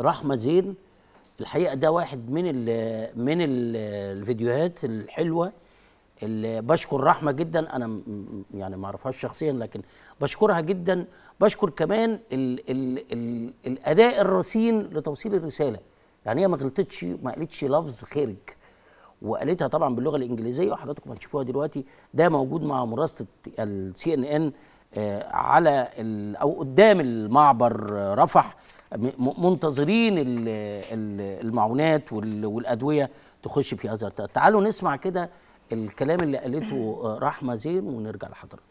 رحمة زين. الحقيقة ده واحد من ال من ال الفيديوهات الحلوة اللي بشكر رحمة جدا. أنا يعني ما أعرفهاش شخصيا لكن بشكرها جدا. بشكر كمان ال ال ال الأداء الرصين لتوصيل الرسالة. يعني هي ما غلطتش ما قالتش لفظ خارج وقالتها طبعا باللغة الإنجليزية وحضراتكم هتشوفوها دلوقتي. ده موجود مع مراسله السي ان ان على أو قدام المعبر آه، رفح. منتظرين المعونات والادويه تخش في هذا التقل. تعالوا نسمع كده الكلام اللي قالته رحمه زين ونرجع لحضراتكم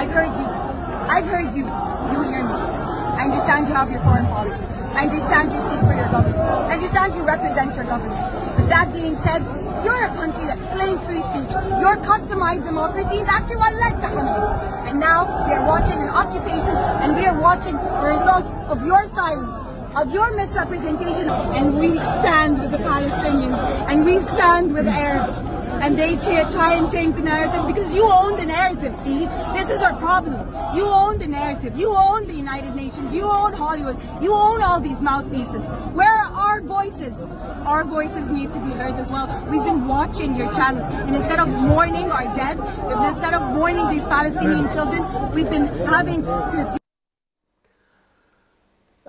I heard I've heard you. You hear me. I understand you have your foreign policy. I understand you speak for your government. I understand you represent your government. But that being said, you're a country that's playing free speech. Your customized democracy is actually what led to Hamas. And now we are watching an occupation and we are watching the result of your silence. Of your misrepresentation, and we stand with the Palestinians, and we stand with Arabs, and they try and change the narrative because you own the narrative. See, this is our problem. You own the narrative. You own the United Nations. You own Hollywood. You own all these mouthpieces. Where are our voices? Our voices need to be heard as well. We've been watching your channels, and instead of mourning our dead, instead of mourning these Palestinian children, we've been having to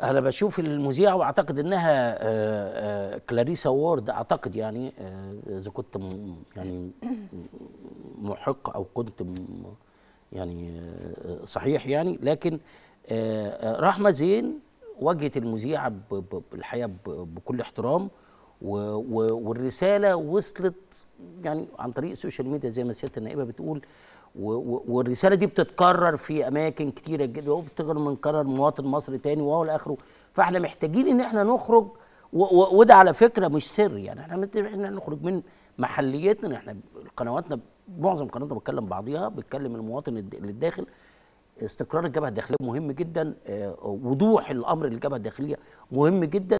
أنا بشوف المذيعة وأعتقد إنها آه، آه، كلاريسا وورد أعتقد يعني آه، إذا كنت يعني محق أو كنت يعني صحيح يعني لكن رحمة زين واجهت المذيعة ب- ب- بالحقيقة ب- بكل احترام والرسالة وصلت يعني عن طريق ال social media زي ما سياده النائبة بتقول والرسالة دي بتتكرر في أماكن كتيرة جدا وبتكرر منكرر مواطن مصري تاني وهو الاخره فإحنا محتاجين إن إحنا نخرج وده على فكرة مش سر. يعني إحنا إحنا نخرج من محليتنا. إحنا قنواتنا معظم قنواتنا بتكلم بعضيها بتكلم المواطن اللي الداخل. استقرار الجبهة الداخلية مهم جدا. آه، وضوح الأمر للجبهة الداخلية مهم جدا.